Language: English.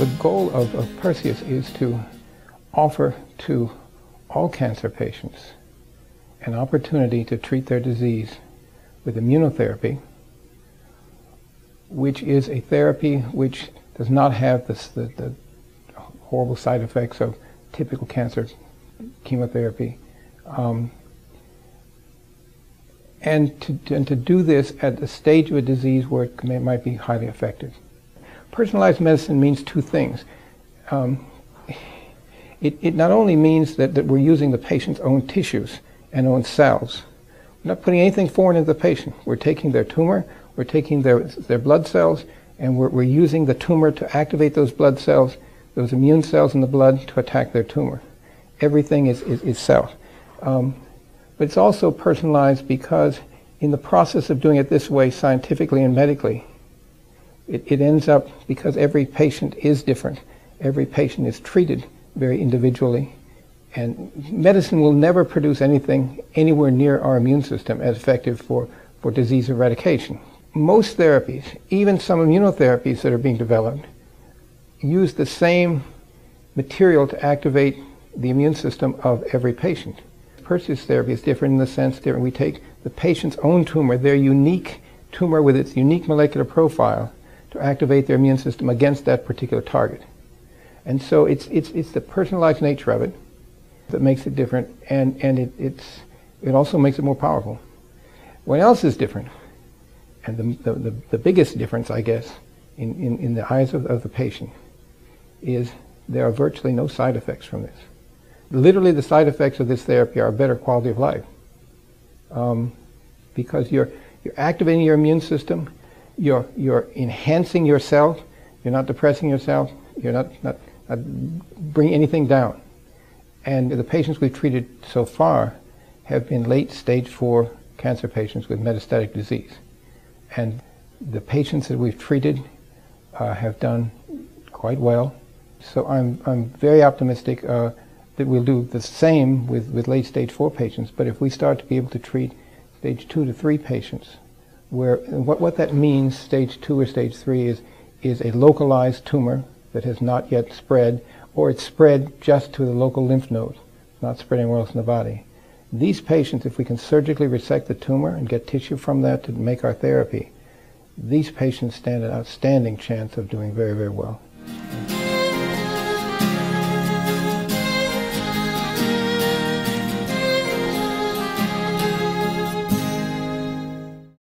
The goal of, of Perseus is to offer to all cancer patients an opportunity to treat their disease with immunotherapy, which is a therapy which does not have the, the, the horrible side effects of typical cancer chemotherapy. Um, and to, and to do this at the stage of a disease where it may, might be highly effective. Personalized medicine means two things. Um, it, it not only means that, that we're using the patient's own tissues and own cells. We're not putting anything foreign into the patient. We're taking their tumor, we're taking their, their blood cells, and we're, we're using the tumor to activate those blood cells, those immune cells in the blood to attack their tumor. Everything is, is, is. Um, but it's also personalized because in the process of doing it this way scientifically and medically, it, it ends up because every patient is different. Every patient is treated very individually. And medicine will never produce anything anywhere near our immune system as effective for, for disease eradication. Most therapies, even some immunotherapies that are being developed, use the same material to activate the immune system of every patient. Perseus therapy is different in the sense that we take the patient's own tumor, their unique tumor with its unique molecular profile, to activate their immune system against that particular target. And so it's, it's, it's the personalized nature of it that makes it different, and, and it, it's, it also makes it more powerful. What else is different? And the, the, the, biggest difference, I guess, in, in, in the eyes of, of the patient is there are virtually no side effects from this. Literally, the side effects of this therapy are better quality of life um, because you're, you're activating your immune system, you're, you're enhancing yourself, you're not depressing yourself, you're not, not uh, bring anything down. And the patients we've treated so far have been late stage four cancer patients with metastatic disease. And the patients that we've treated uh, have done quite well. So I'm, I'm very optimistic uh, that we'll do the same with, with late stage four patients. But if we start to be able to treat stage two to three patients, where what, what that means, stage two or stage three, is, is a localized tumor that has not yet spread, or it's spread just to the local lymph node, not spreading anywhere else in the body. These patients, if we can surgically resect the tumor and get tissue from that to make our therapy, these patients stand an outstanding chance of doing very, very well.